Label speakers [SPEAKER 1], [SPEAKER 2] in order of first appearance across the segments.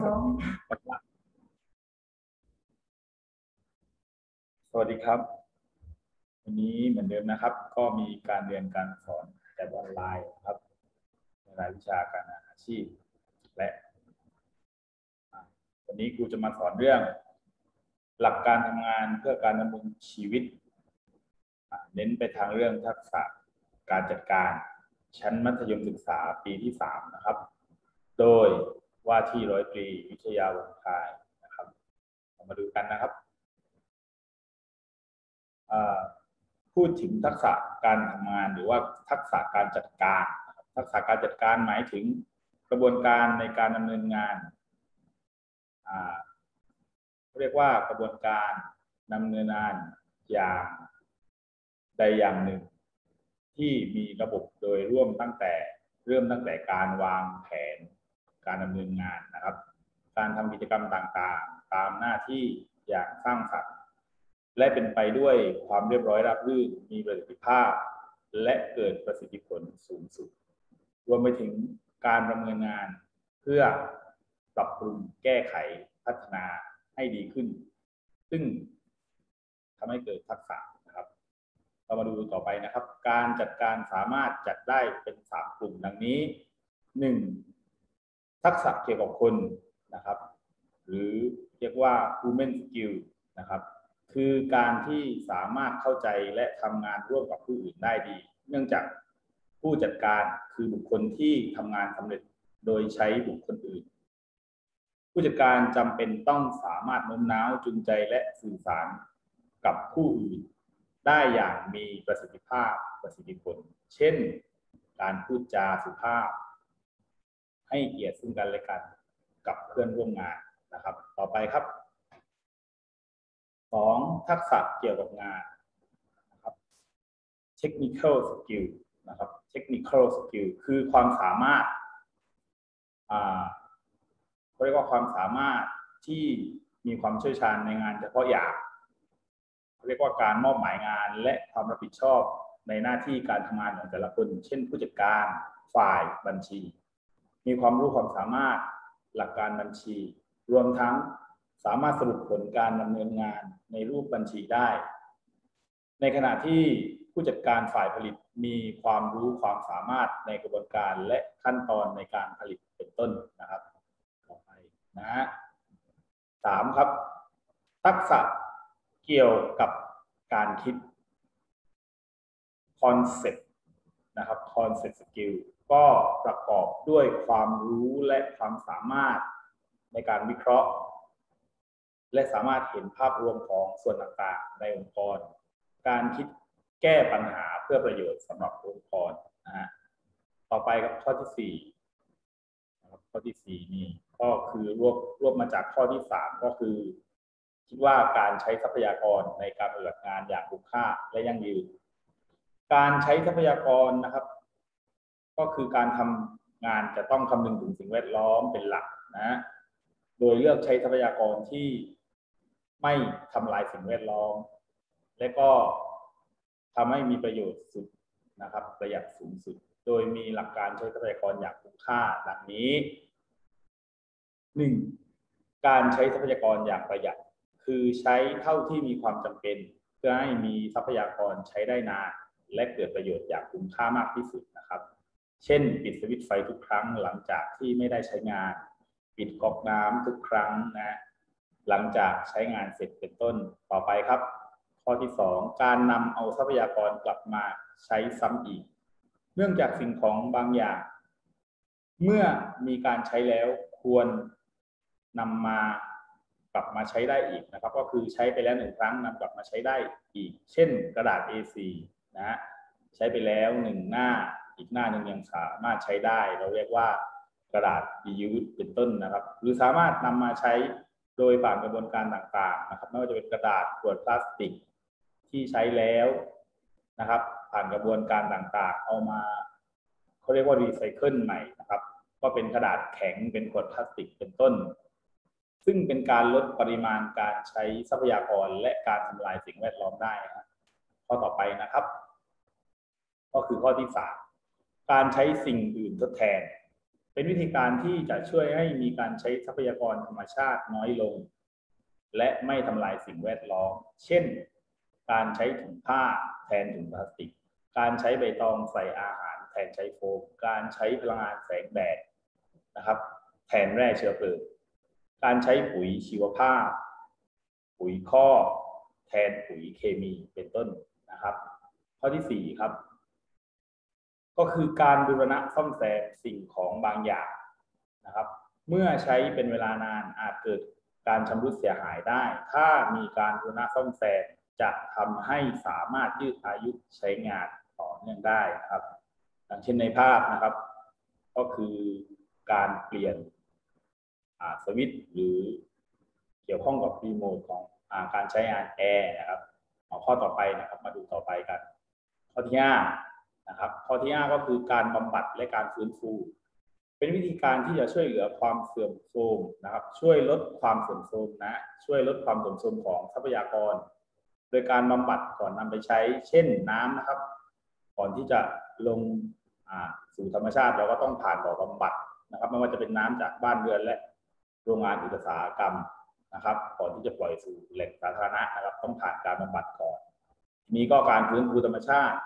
[SPEAKER 1] สวัสดีครับ วันนี้เหมือนเดิมนะครับ ก็มีการเรียนการสอนแบบออนไลน์ครับในรายวิชาการอาชีพ และ วันนี้ครูจะมาสอนเรื่อง หลักการทำงานเพื่อการดำรงชีวิต เน้นไปทางเรื่องทักษะการจัดการ ชั้นมัธยมศึกษาปีที่สามนะครับ โดย ว่าที่ร้อยตรีวิทยาวงคายนะครับเรามาดูกันนะครับพูดถึงทักษะการทำงานหรือว่าทักษะการจัดการ ทักษะการจัดการหมายถึงกระบวนการในการดำเนินงานเรียกว่ากระบวนการดำเนินงานอย่างใดอย่างหนึ่ง ที่มีระบบโดยร่วมตั้งแต่เริ่มตั้งแต่การวางแผน การดำเนินงานนะครับ การทำกิจกรรมต่างๆ ตามหน้าที่อย่างสร้างสรรค์และเป็นไปด้วยความเรียบร้อยราบรื่นมีประสิทธิภาพ และเกิดประสิทธิผลสูงสุด รวมไปถึงการดำเนินงานเพื่อปรับปรุงแก้ไขพัฒนาให้ดีขึ้น ซึ่งทำให้เกิดทักษะนะครับ เรามาดูต่อไปนะครับ การจัดการสามารถจัดได้เป็นสามกลุ่มดังนี้หนึ่ง ทักษะเกี่ยวกับคนนะครับ หรือเรียกว่า human skill นะครับ คือการที่สามารถเข้าใจและทำงานร่วมกับผู้อื่นได้ดี เนื่องจากผู้จัดการคือบุคคลที่ทำงานสำเร็จโดยใช้บุคคลอื่น ผู้จัดการจำเป็นต้องสามารถโน้มน้าวจูงใจและสื่อสารกับผู้อื่น ได้อย่างมีประสิทธิภาพประสิทธิผล เช่น การพูดจาสุภาพ ให้เกียรติซึ่งกันและกันกับเพื่อนร่วมงานนะครับ ต่อไปครับสองทักษะเกี่ยวกับงานนะครับ technical skill นะครับ technical skill คือความสามารถอ่าเขาเรียกว่าความสามารถที่มีความเชี่ยวชาญในงานเฉพาะอย่างเรียกว่าการมอบหมายงานและความรับผิดชอบในหน้าที่การทำงานของแต่ละคน เช่นผู้จัดการฝ่ายบัญชี มีความรู้ความสามารถหลักการบัญชี รวมทั้งสามารถสรุปผลการดำเนินงานในรูปบัญชีได้ ในขณะที่ผู้จัดการฝ่ายผลิตมีความรู้ความสามารถในกระบวนการและขั้นตอนในการผลิตเป็นต้นนะครับต่อไปนะสามครับ ทักษะเกี่ยวกับการคิด concept นะครับ concept skill ก็ประกอบด้วยความรู้และความสามารถในการวิเคราะห์ และสามารถเห็นภาพรวมของส่วนต่างๆ ในองค์กร การคิดแก้ปัญหาเพื่อประโยชน์สำหรับองค์กรนะฮะต่อไปครับข้อที่สี่ข้อที่สี่นี่ก็คือรวบรวบมาจากข้อที่สามก็คือ คิดว่าการใช้ทรัพยากรในการปฏิบัติงานอย่างคุ้มค่าและยั่งยืน การใช้ทรัพยากรนะครับ ก็คือการทำงานจะต้องคำนึงถึงสิ่งแวดล้อมเป็นหลักนะ โดยเลือกใช้ทรัพยากรที่ไม่ทำลายสิ่งแวดล้อม และก็ทำให้มีประโยชน์สุดนะครับประหยัดสูงสุด โดยมีหลักการใช้ทรัพยากรอย่างคุ้มค่าดังนี้หนึ่งการใช้ทรัพยากรอย่างประหยัด คือใช้เท่าที่มีความจำเป็น เพื่อให้มีทรัพยากรใช้ได้นานและเกิดประโยชน์อย่างคุ้มค่ามากที่สุดนะครับ เช่น ปิดสวิตช์ไฟทุกครั้งหลังจากที่ไม่ได้ใช้งาน ปิดก๊อกน้ำทุกครั้งนะหลังจากใช้งานเสร็จเป็นต้นต่อไปครับ ข้อที่ 2 การนำเอาทรัพยากรกลับมาใช้ซ้ำอีก เนื่องจากสิ่งของบางอย่าง เมื่อมีการใช้แล้วควรนำมากลับมาใช้ได้อีกนะครับ ก็คือใช้ไปแล้วหนึ่งครั้งนำกลับมาใช้ได้อีก เช่น กระดาษ A4 นะใช้ไปแล้วหนึ่งหน้า อีกหน้าหนึ่งยังสามารถใช้ได้ เราเรียกว่ากระดาษ reuse เป็นต้นนะครับ หรือสามารถนำมาใช้โดยผ่านกระบวนการต่างๆนะครับ ไม่ว่าจะเป็นกระดาษขวดพลาสติกที่ใช้แล้วนะครับ ผ่านกระบวนการต่างๆ เอามาเขาเรียกว่ารีไซเคิลใหม่นะครับก็เป็นกระดาษแข็งเป็นขวดพลาสติกเป็นต้น ซึ่งเป็นการลดปริมาณการใช้ทรัพยากรและการทำลายสิ่งแวดล้อมได้ข้อต่อไปนะครับ ก็คือข้อที่สาม การใช้สิ่งอื่นทดแทน เป็นวิธีการที่จะช่วยให้มีการใช้ทรัพยากรธรรมชาติน้อยลง และไม่ทำลายสิ่งแวดล้อม เช่น การใช้ถุงผ้าแทนถุงพลาสติก การใช้ใบตองใส่อาหาร แทนใช้โฟม การใช้พลังงานแสงแดดนะครับ แทนแร่เชื้อเพลิง การใช้ปุ๋ยชีวภาพ ปุ๋ยข้อ แทนปุ๋ยเคมีเป็นต้นนะครับ ข้อที่สี่ครับ ก็คือการบูรณะซ่อมแซมสิ่งของบางอย่างนะครับ เมื่อใช้เป็นเวลานานอาจเกิดการชำรุดเสียหายได้ ถ้ามีการบูรณะซ่อมแซมจะทำให้สามารถยืดอายุใช้งานต่อเนื่องได้นะครับอย่างเช่นในภาพนะครับ ก็คือการเปลี่ยนสวิตหรือเกี่ยวข้องกับรีโมทของอการใช้งานแอร์นะครับข้อต่อไปนะครับ มาดูต่อไปกัน ข้อที่ห้า นะครับข้อที่ห้าก็คือการบำบัดและการฟื้นฟู เป็นวิธีการที่จะช่วยเหลือความเสื่อมโทรมนะครับ ช่วยลดความเสื่อมโทรมนะ ช่วยลดความเสื่อมโทรมของทรัพยากร โดยการบำบัดก่อนนำไปใช้ เช่นน้ำนะครับ ก่อนที่จะลงสู่ธรรมชาติเราก็ต้องผ่านบ่อบำบัดนะครับ ไม่ว่าจะเป็นน้ำจากบ้านเรือนและโรงงานอุตสาหกรรมนะครับ ก่อนที่จะปล่อยสู่แหล่งสาธารณะนะครับ ต้องผ่านการบำบัดก่อนนี้ก็การฟื้นฟูธรรมชาติ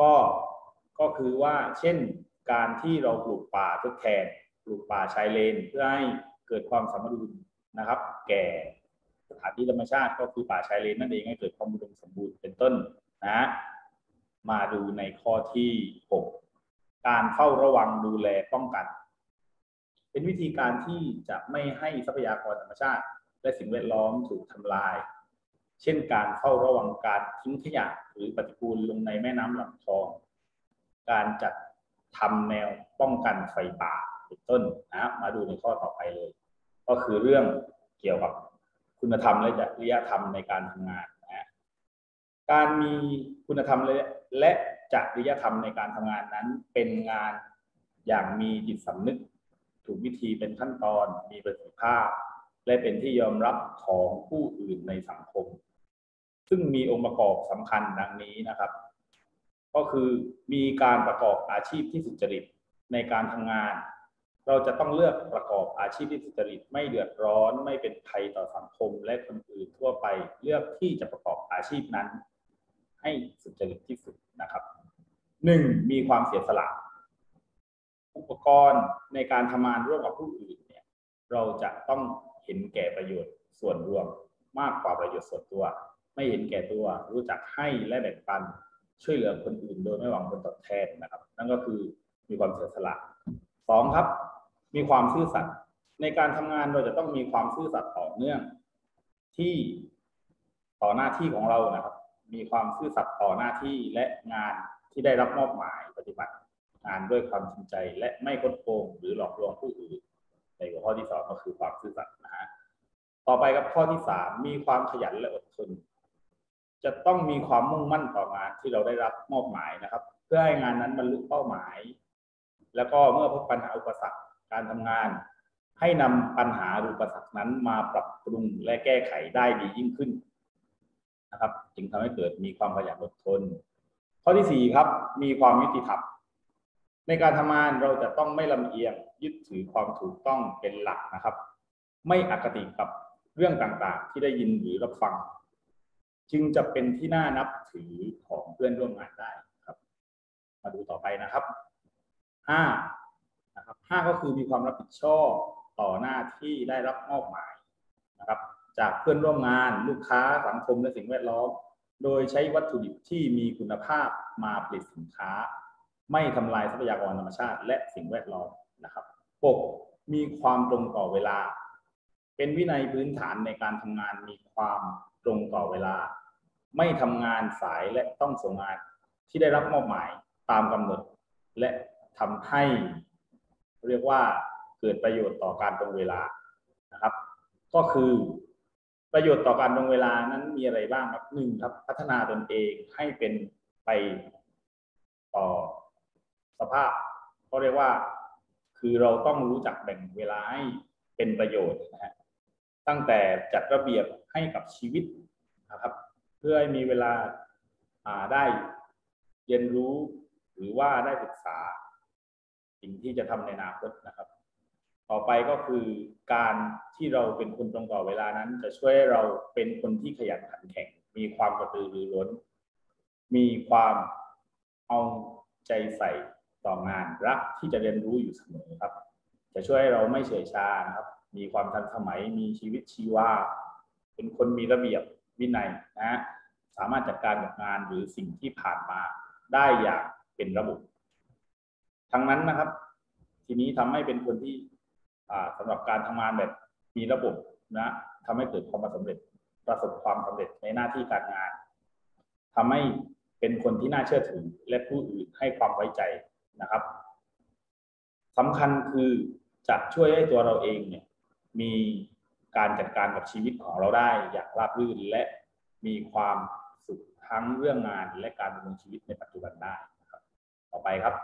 [SPEAKER 1] ก็ก็คือว่าเช่นการที่เราปลูกป่าทดแทนปลูกป่าชายเลน เพื่อให้เกิดความสมดุลนะครับ แก่สถานที่ธรรมชาติก็คือป่าชายเลนนั่นเองให้เกิดความอุดมสมบูรณ์เป็นต้นนะมาดูในข้อที่ 6 การเฝ้าระวังดูแลป้องกัน เป็นวิธีการที่จะไม่ให้ทรัพยากรธรรมชาติ และสิ่งแวดล้อมถูกทำลาย เช่นการเฝ้าระวังการทิ้งขยะหรือปฏิกูลลงในแม่น้ำลำคลอง การจัดทำแนวป้องกันไฟป่าเป็นต้นนะมาดูในข้อต่อไปเลย ก็คือเรื่องเกี่ยวกับคุณธรรมและจริยธรรมในการทำงานนะการมีคุณธรรมและจริยธรรมในการทำงานนั้นเป็นงานอย่างมีจิตสำนึก ถูกวิธีเป็นขั้นตอนมีประสิทธิภาพ และเป็นที่ยอมรับของผู้อื่นในสังคม ซึ่งมีองค์ประกอบสำคัญดังนี้นะครับ ก็คือมีการประกอบอาชีพที่สุจริตในการทำงาน เราจะต้องเลือกประกอบอาชีพที่สุจริตไม่เดือดร้อนไม่เป็นภัยต่อสังคมและคนอื่นทั่วไปเลือกที่จะประกอบอาชีพนั้น ให้สุจริตที่สุดนะครับหนึ่งมีความเสียสละอุปกรณ์ในการทำงานร่วมกับผู้อื่นเนี่ยเราจะต้อง เห็นแก่ประโยชน์ส่วนรวมมากกว่าประโยชน์ส่วนตัว ไม่เห็นแก่ตัว รู้จักให้และแบ่งปันช่วยเหลือคนอื่นโดยไม่หวังผลตอบแทนนะครับ นั่นก็คือมีความเสียสละสองครับ มีความซื่อสัตย์ในการทำงานเราจะต้องมีความซื่อสัตย์ต่อเนื่อง ที่ต่อหน้าที่ของเรานะครับ มีความซื่อสัตย์ต่อหน้าที่และงานที่ได้รับมอบหมายปฏิบัติ งานด้วยความจริงใจและไม่คดโกงหรือหลอกลวงผู้อื่น ในหัวข้อที่สองก็คือความซื่อสัตย์นะฮะต่อไปกับข้อที่สามมีความขยันและอดทน จะต้องมีความมุ่งมั่นต่องานที่เราได้รับมอบหมายนะครับ เพื่อให้งานนั้นบรรลุเป้าหมาย แล้วก็เมื่อพบปัญหาอุปสรรคการทำงาน ให้นำปัญหาอุปสรรคนั้นมาปรับปรุงและแก้ไขได้ดียิ่งขึ้นนะครับ จึงทำให้เกิดมีความขยันอดทน ข้อที่สี่ครับ มีความยุติธรรม ในการทำงานเราจะต้องไม่ลำเอียงยึดถือความถูกต้องเป็นหลักนะครับ ไม่อคติกับเรื่องต่างๆ ที่ได้ยินหรือรับฟัง จึงจะเป็นที่น่านับถือของเพื่อนร่วมงานได้ครับ มาดูต่อไปนะครับห้านะครับห้าก็คือมีความรับผิดชอบต่อหน้าที่ได้รับมอบหมายนะครับ จากเพื่อนร่วมงานลูกค้าสังคมและสิ่งแวดล้อม โดยใช้วัตถุดิบที่มีคุณภาพมาผลิตสินค้า ไม่ทำลายทรัพยากรธรรมชาติ และสิ่งแวดล้อมนะครับปกมีความตรงต่อเวลา เป็นวินัยพื้นฐานในการทำงานมีความตรงต่อเวลา ไม่ทำงานสายและต้องส่งงานที่ได้รับมอบหมายตามกำหนด และทำให้เรียกว่าเกิดประโยชน์ต่อการตรงเวลานะครับ ก็คือประโยชน์ต่อการตรงเวลานั้นมีอะไรบ้างครับหนึ่งครับพัฒนาตนเองให้เป็นไปต่อ สภาพเขาเรียกว่า คือเราต้องรู้จักแบ่งเวลาให้เป็นประโยชน์นะฮะตั้งแต่จัดระเบียบให้กับชีวิตนะครับ เพื่อให้มีเวลาได้เรียนรู้หรือว่าได้ศึกษา สิ่งที่จะทำในอนาคตนะครับ ต่อไปก็คือการที่เราเป็นคนตรงต่อเวลานั้น จะช่วยเราเป็นคนที่ขยันขันแข็ง มีความกระตือรือร้น มีความเอาใจใส่ ต่องานรักที่จะเรียนรู้อยู่เสมอครับ จะช่วยให้เราไม่เฉยชาครับ มีความทันสมัยมีชีวิตชีวาเป็นคนมีระเบียบวินัยนะฮะสามารถจัดการกับงานหรือสิ่งที่ผ่านมาได้อย่างเป็นระบบทั้งนั้นนะครับ ทีนี้ทำให้เป็นคนที่สำหรับการทำงานแบบมีระบบนะทำให้เกิดความสำเร็จ ประสบความสำเร็จในหน้าที่การงานทำให้เป็นคนที่น่าเชื่อถือและผู้อื่นให้ความไว้ใจ นะครับสำคัญคือจะช่วยให้ตัวเราเองเนี่ยมีการจัดการกับชีวิตของเราได้อย่างราบรื่นและมีความสุขทั้งเรื่องงานและการดำเนินชีวิตในปัจจุบันได้นะครับ ต่อไปครับ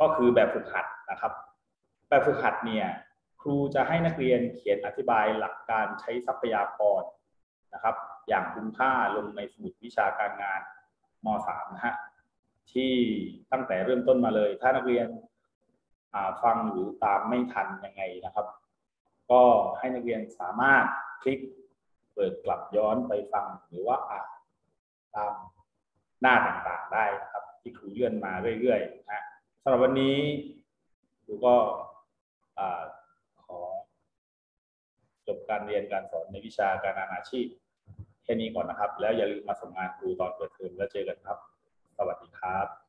[SPEAKER 1] ก็คือแบบฝึกหัดนะครับ แบบฝึกหัดเนี่ยครูจะให้นักเรียนเขียนอธิบายหลักการใช้ทรัพยากรนะครับ อย่างคุ้มค่าลงในสมุดวิชาการงานม .3 นะฮะ ที่ตั้งแต่เริ่มต้นมาเลย ถ้านักเรียนฟังหรือตามไม่ทันยังไงนะครับ ก็ให้นักเรียนสามารถคลิกเปิดกลับย้อนไปฟังหรือว่าอ่านตามหน้าต่างๆได้นะครับ ที่ครูเลื่อนมาเรื่อยๆนะสำหรับวันนี้ครูก็ขอจบการเรียนการสอนในวิชาการงานอาชีพแค่นี้ก่อนนะครับ แล้วอย่าลืมมาสมัครงานครูตอนเปิดเทอมแล้วเจอกันครับ สวัสดีครับ